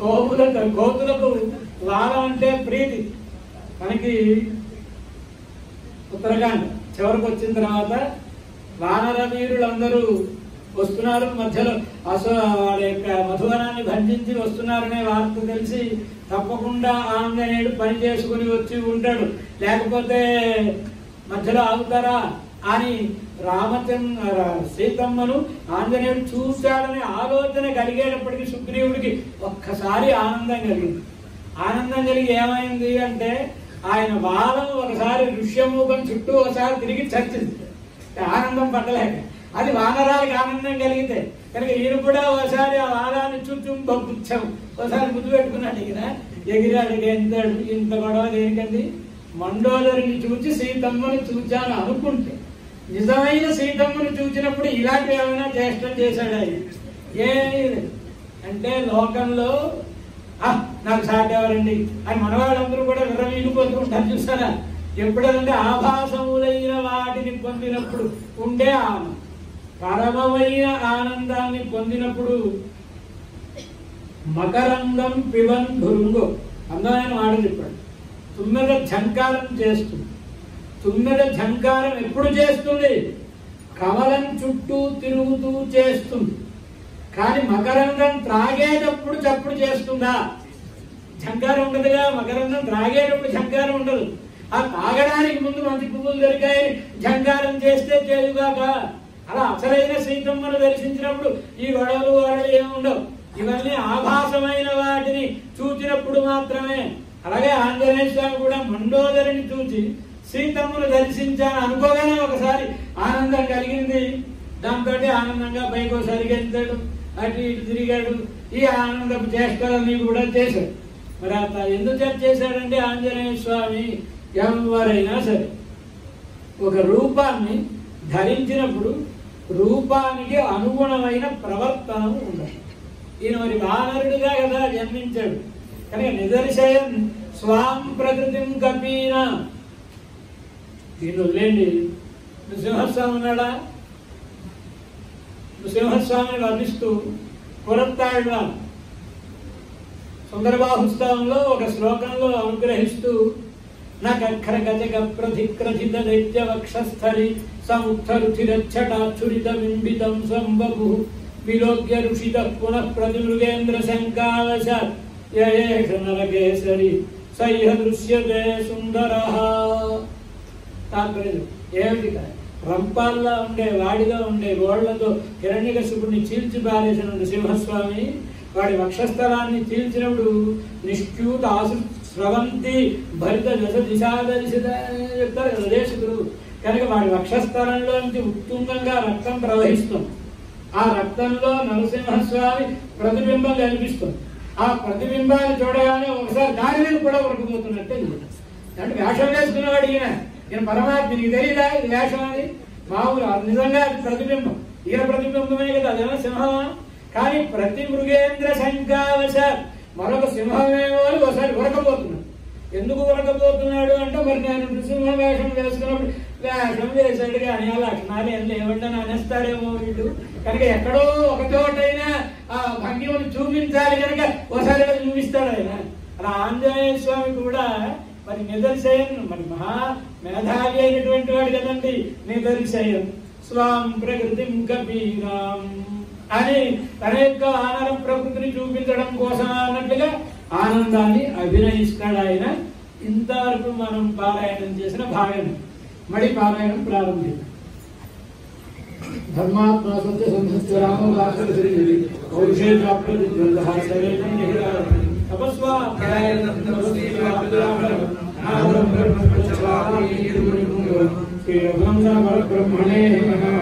కోపులకు కోతులకు వారం అంటే ప్రీతి. మనకి ఉత్తరాఖండ్ చివరికి వచ్చిన తర్వాత వానర వీరులందరూ వస్తున్నారు. మధ్యలో అసలు వాళ్ళ యొక్క మధువనాన్ని భంజించి వస్తున్నారనే వార్త తెలిసి తప్పకుండా ఆంజనేయుడు పని చేసుకుని వచ్చి ఉంటాడు. లేకపోతే మధ్యలో ఆగుతారా? అని రామచంద్ర సీతమ్మను ఆంజనేయుడు చూశాడనే ఆలోచన కలిగేటప్పటికి సుగ్రీవుడికి ఒక్కసారి ఆనందం కలిగింది. ఆనందం కలిగి ఏమైంది అంటే ఆయన బాలం ఒకసారి ఋష్యముఖం చుట్టూ ఒకసారి తిరిగి చర్చింది. ఆనందం పడలేక అది వానరాలకి ఆనందం కలిగితే. కనుక ఈయన కూడా ఒకసారి ఆ వాదాన్ని చుట్టూ పంపించాం. ఒకసారి గుర్తు పెట్టుకున్నాడు ఇక ఎగిరాడు ఎంత ఇంత గొడవ దేనికండి? మండోదరిని చూచి సీతమ్మని చూచాను అనుకుంటే. నిజమైన సీతమ్మను చూచినప్పుడు ఇలాంటి ఏమైనా చేష్టం చేశాడు ఆయన? ఏ అంటే లోకంలో "ఆ, నాకు సాటి ఎవరండి అని మనవాళ్ళందరూ కూడా విర్రవీగిపోతూ ఉంటారు చూసారా ఎప్పుడంటే ఆభాసములైన వాటిని పొందినప్పుడు ఉండే ఆనందం. పరమమైన ఆనందాన్ని పొందినప్పుడు మకరంగం పివన్ ధురుంగు అందమైన మాట చెప్పాడు. తుమ్మెద ఝంకారం చేస్తుంది. తుమ్మెద ఝంకారం ఎప్పుడు చేస్తుంది? కమలం చుట్టూ తిరుగుతూ చేస్తుంది. కానీ మకరంగం త్రాగేటప్పుడు చప్పుడు చేస్తుందా? ఝంకారం ఉండదుగా మకరంగం త్రాగేటప్పుడు ఝంకారం ఉండదు. ఆ తాగడానికి ముందు మంచి పువ్వులు దొరికాయి ఝంకారం చేస్తే చేయుగాక అలా అసలైన సీతమ్మను దర్శించినప్పుడు ఈ గొడవలు గొడవలు ఏముండవు ఉండవు. ఇవన్నీ ఆభాసమైన వాటిని చూచినప్పుడు మాత్రమే. అలాగే ఆంజనేయ స్వామి కూడా మండోదరిని చూచి సీతమ్మను దర్శించాను అనుకోగానే ఒకసారి ఆనందం కలిగింది. దాంతో ఆనందంగా పైకి ఒకసారి అటు ఇటు తిరిగాడు. ఈ ఆనందపు చేష్టలన్నీ కూడా చేశాడు. మరి అత ఎందుకు చేత చేశాడంటే ఆంజనేయ స్వామి ఎవరైనా సరే ఒక రూపాన్ని ధరించినప్పుడు రూపానికి అనుగుణమైన ప్రవర్తన ఉండాలి ఈయన మరి వానరుడిగా కదా జన్మించాడు. కనుక నిదర్శయం స్వాం ప్రకృతి కపీన దీన్ని వదిలేండి నృసింహస్వామి ఉన్నాడా నృసింహస్వామిని వర్ణిస్తూ పురత్తాడు సుందరబాహుస్తవంలో ఒక శ్లోకంలో అనుగ్రహిస్తూ నఖర గజగ ప్రధిక్రథిత దైత్య వక్షస్థలి సముత్తరుచిరచ్చటాచ్చురిత బింబితం సంబభు విలోక్య ఋషిత పునః ప్రతిమృగేంద్ర శంకావశాత్ యయేష నరకేసరి సహ్య దృశ్యతే సుందర తాత్పర్యం. ఏమిటి రంపాల్లో ఉండే వాడిగా ఉండే గోళ్ళతో హిరణ్యకశిపుడిని చీల్చి పారేసిన సింహస్వామి వాడి వక్షస్థలాన్ని చీల్చినప్పుడు నిష్క్యూత ఆసు స్రవంతి భరిత దశ దిశాదర్శిత చెప్తారు కదా దేశకుడు కనుక వాడి వక్షస్థలంలోంచి ఉత్తుంగంగా రక్తం ప్రవహిస్తుంది. ఆ రక్తంలో నరసింహస్వామి ప్రతిబింబం కనిపిస్తుంది. ఆ ప్రతిబింబాన్ని చూడగానే ఒకసారి దాని మీద కూడా ఉడికిపోతున్నట్టే అంటే వేషం వేసుకున్నవాడు ఈయన. ఈయన పరమాత్మ నీకు తెలియదా ఇది వేషం అని మామూలు అది నిజంగా ప్రతిబింబం. ఈయన ప్రతిబింబమే కదా అదేమో సింహమా? కానీ ప్రతి మృగేంద్ర శంకావశ మరొక సింహమేమో అని ఒకసారి ఉరకపోతున్నాడు. ఎందుకు ఉరకపోతున్నాడు అంటే మరి నేను సింహ వేషం వేసుకున్నప్పుడు వేషం వేసాడు కానీ ఆ లక్షణాలు ఏం లేవండి అనేస్తాడేమో వీడు కనుక ఎక్కడో ఒక చోటైనా ఆ భంగిమను చూపించాలి కనుక ఒకసారి చూపిస్తాడు ఆయన. అలా ఆంజనేయ స్వామి కూడా మరి నిదర్శయం మరి మహా మేధావి అయినటువంటి వాడు కదండి నిదర్శయం. స్వాం ప్రకృతిం కపీరాం అని తన యొక్క ఆనంద ప్రకృతిని చూపించడం కోసం అన్నట్టుగా ఆనందాన్ని అభినయిస్తాడు ఆయన. ఇంతవరకు మనం పారాయణం చేసిన భాగం. మడి పారాయణం ప్రారంభిద్దాం ధర్మాత్మ సత్య సంసత్య రామ భాస్కరి పౌరుషే ప్రాప్తి श्री रघुनंदन भरत ब्रह्मणे नमः